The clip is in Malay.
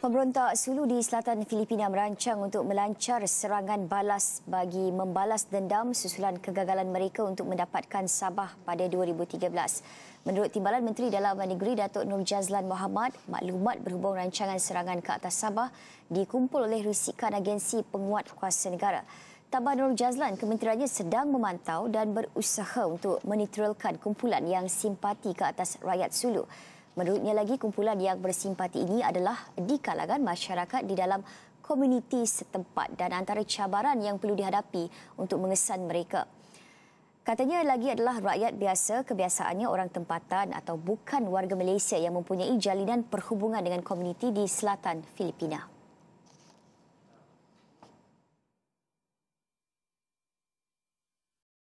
Pemberontak Sulu di selatan Filipina merancang untuk melancar serangan balas bagi membalas dendam susulan kegagalan mereka untuk mendapatkan Sabah pada 2013. Menurut Timbalan Menteri Dalam Negeri Datuk Nur Jazlan Muhammad, maklumat berhubung rancangan serangan ke atas Sabah dikumpul oleh risikan agensi penguat kuasa negara. Tambah Nur Jazlan, kementeriannya sedang memantau dan berusaha untuk menetralkan kumpulan yang simpati ke atas rakyat Sulu. Menurutnya lagi kumpulan yang bersimpati ini adalah di kalangan masyarakat di dalam komuniti setempat dan antara cabaran yang perlu dihadapi untuk mengesan mereka. Katanya lagi adalah rakyat biasa kebiasaannya orang tempatan atau bukan warga Malaysia yang mempunyai jalinan perhubungan dengan komuniti di selatan Filipina.